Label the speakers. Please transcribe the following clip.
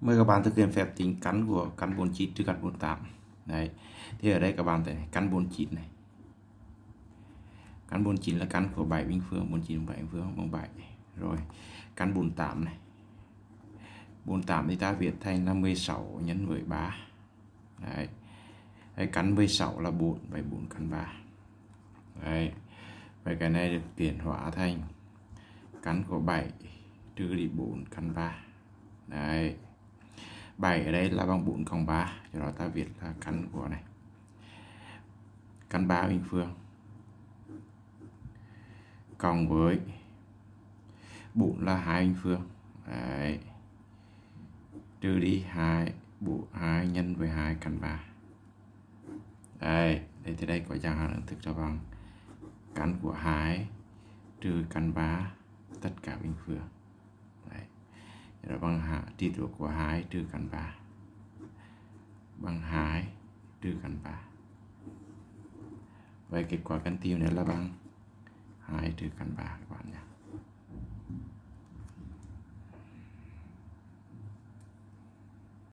Speaker 1: Mời các bạn thực hiện phép tính căn của căn 49 trừ căn 48. Đấy. Thì ở đây các bạn thấy căn 49 này. Căn 49 là căn của 7 bình phương, 49 7 bình phương bằng 7. Rồi, căn 48 này. 48 thì ta viết thành là 16 nhân 13 Đấy. Đấy căn 16 là 4, vậy 4 căn 3. Đấy. Vậy cái này được chuyển hóa thành căn của 7 trừ đi 4 căn 3. Đấy. 7 ở đây là bằng 4 cộng 3 cho đó ta viết là căn của này. Căn 3 bình phương. Cộng với 4 là 2 bình phương. Đấy. trừ đi 2 bộ 2 nhân với 2 căn 3 đây đây thì đây có chẳng hạn ứng thức cho bằng căn của 2 trừ căn 3 tất cả bình phương. Đó bằng hạ trị số của 2 trừ căn 3 bằng 2 trừ căn 3 vậy kết quả căn tiêu này là bằng 2 trừ căn 3 các bạn nhé